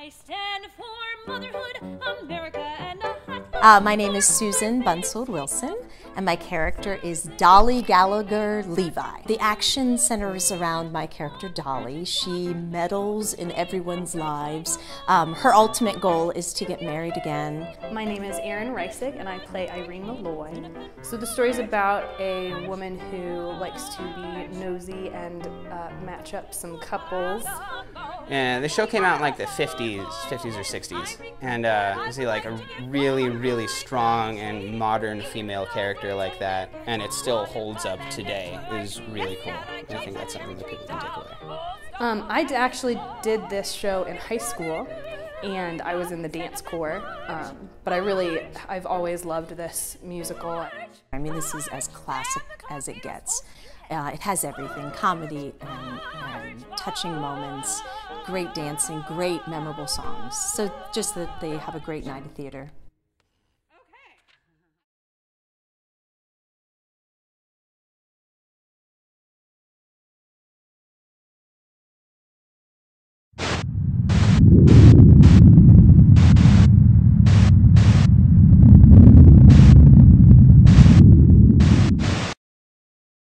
I stand for motherhood, America, and a hot Uh, my name is Susan Bunsold Wilson, and my character is Dolly Gallagher Levi. The action centers around my character Dolly. She meddles in everyone's lives. Um, her ultimate goal is to get married again. My name is Erin Reisig and I play Irene Malloy. So the story is about a woman who likes to be nosy and uh, match up some couples. And the show came out in like the 50s, 50s or 60s. And uh, to see like a really, really strong and modern female character like that, and it still holds up today, is really cool. And I think that's something that people can take away. Um, I d- actually did this show in high school and I was in the dance corps. Um, but I really, I've always loved this musical. I mean, this is as classic as it gets. Uh, it has everything comedy and, and touching moments, great dancing, great memorable songs. So, just that they have a great night of theater.